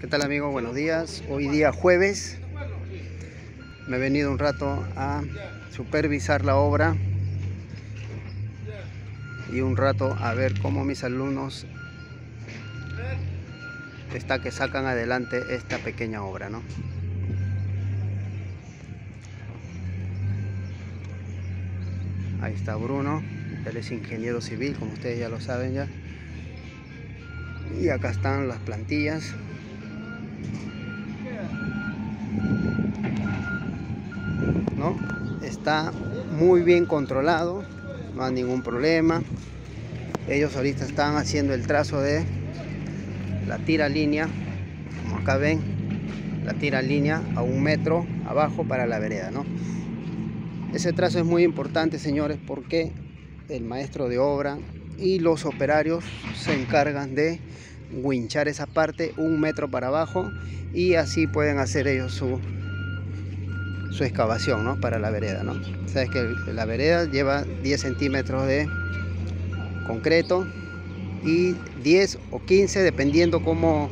¿Qué tal amigos? Buenos días. Hoy día jueves me he venido un rato a supervisar la obra y un rato a ver cómo mis alumnos está que sacan adelante esta pequeña obra, ¿no? Ahí está Bruno, él es ingeniero civil, como ustedes ya lo saben ya. Y acá están las plantillas. ¿No? Está muy bien controlado, no hay ningún problema. Ellos ahorita están haciendo el trazo de la tira línea, como acá ven, la tira línea a un metro abajo para la vereda, ¿no? Ese trazo es muy importante, señores, porque el maestro de obra y los operarios se encargan de winchar esa parte un metro para abajo y así pueden hacer ellos su, su excavación ¿no? para la vereda. ¿no? Sabes que la vereda lleva 10 centímetros de concreto y 10 o 15 dependiendo cómo,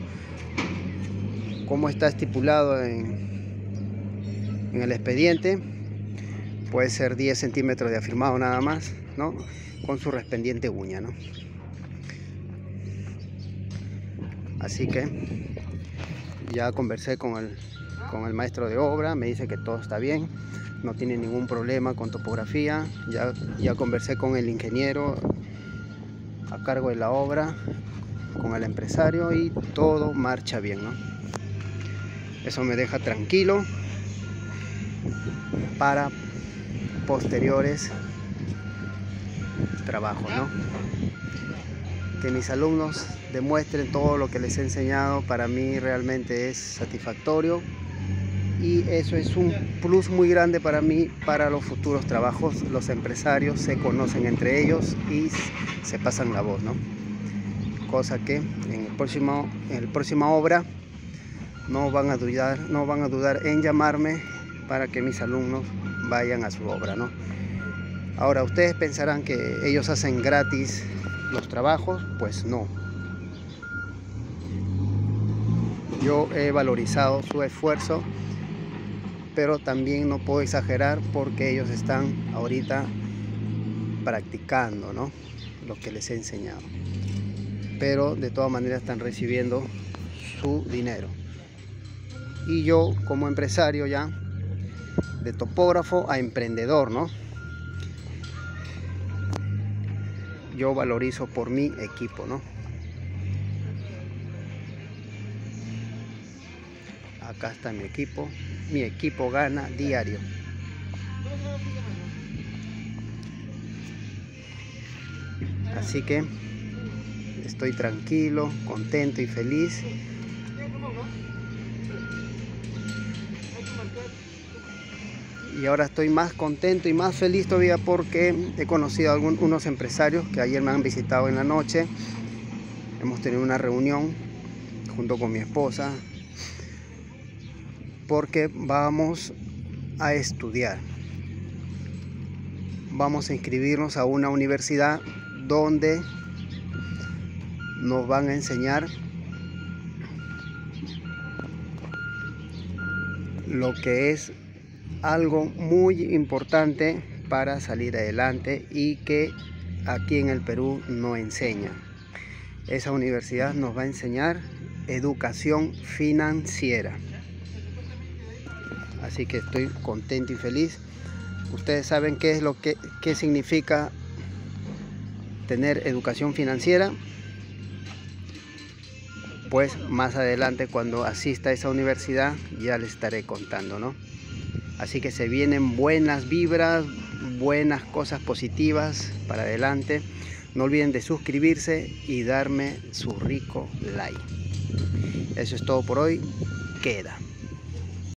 cómo está estipulado en, en el expediente. Puede ser 10 centímetros de afirmado nada más, ¿no? con su respendiente uña. ¿no? Así que ya conversé con el, con el maestro de obra, me dice que todo está bien, no tiene ningún problema con topografía. Ya, ya conversé con el ingeniero a cargo de la obra, con el empresario y todo marcha bien. ¿no? Eso me deja tranquilo para posteriores trabajos. ¿no? Que mis alumnos demuestren todo lo que les he enseñado para mí realmente es satisfactorio y eso es un plus muy grande para mí para los futuros trabajos. Los empresarios se conocen entre ellos y se pasan la voz, ¿no? Cosa que en el próximo en el próxima obra no van a dudar, no van a dudar en llamarme para que mis alumnos vayan a su obra, ¿no? Ahora ustedes pensarán que ellos hacen gratis los trabajos, pues no. Yo he valorizado su esfuerzo, pero también no puedo exagerar porque ellos están ahorita practicando ¿no? lo que les he enseñado. Pero de todas maneras están recibiendo su dinero. Y yo como empresario ya, de topógrafo a emprendedor, ¿no? Yo valorizo por mi equipo, ¿no? acá está mi equipo mi equipo gana diario así que estoy tranquilo contento y feliz y ahora estoy más contento y más feliz todavía porque he conocido a algunos empresarios que ayer me han visitado en la noche hemos tenido una reunión junto con mi esposa porque vamos a estudiar. Vamos a inscribirnos a una universidad donde nos van a enseñar lo que es algo muy importante para salir adelante y que aquí en el Perú no enseña. Esa universidad nos va a enseñar educación financiera. Así que estoy contento y feliz. Ustedes saben qué es lo que qué significa tener educación financiera pues más adelante cuando asista a esa universidad ya les estaré contando no así que se vienen buenas vibras buenas cosas positivas para adelante. No olviden de suscribirse y darme su rico like. Eso es todo por hoy. Queda